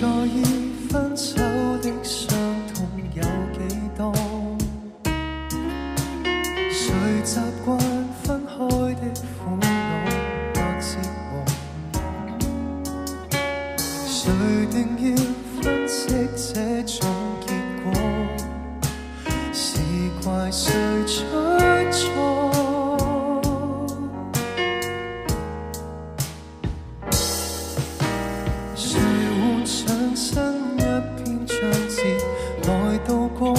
在意分手的伤痛有几多？谁习惯分开的苦恼或折磨？谁定要分析这种结果？是怪谁身一篇将钱来渡过，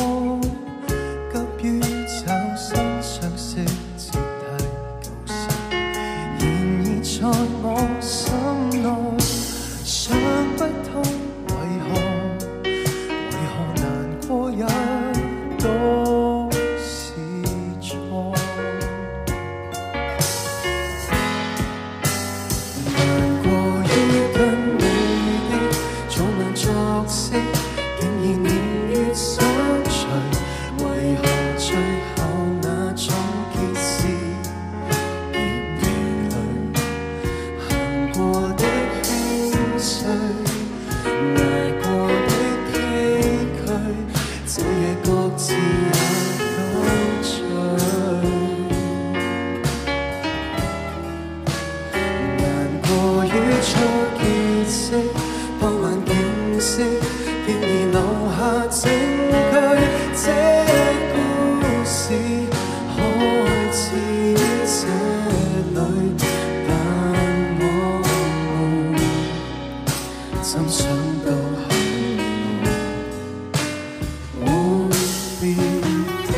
急于找新相识接替旧时。然而在我。心想到很远，会别去。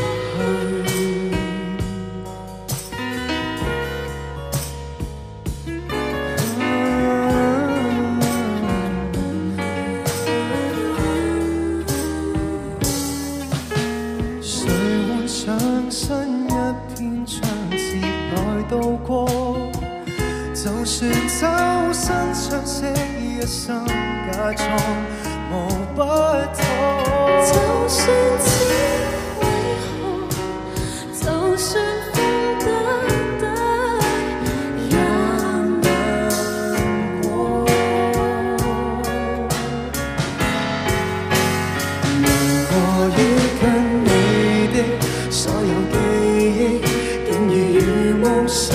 谁换想新一片窗子来渡过？就算周身疮痍，一生假装望不妥。就算天为何，就算风得挡也难过。关于跟你的所有记忆，竟如雨梦。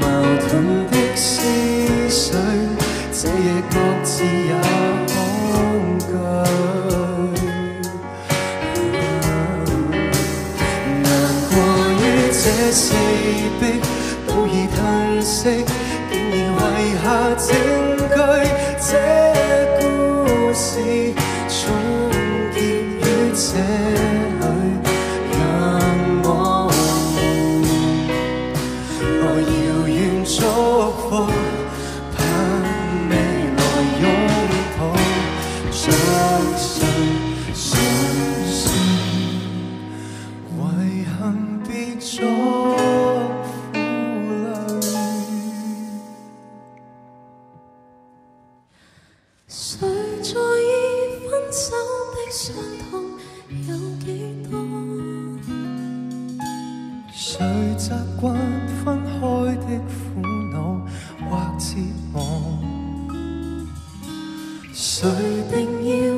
矛盾的思绪，这夜各自也恐惧。难过于这墙壁都已褪色，竟然遗下证据。这祝福，盼你来拥抱。相信，相信，遗憾别再负累。谁在意分手的伤痛有几多？谁习惯？tình yêu